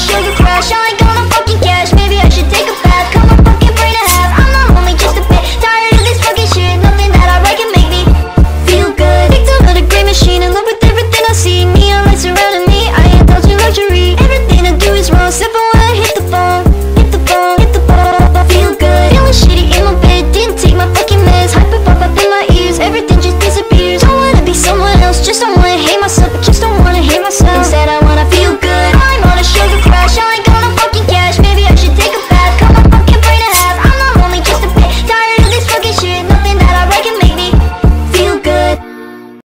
sugar crush.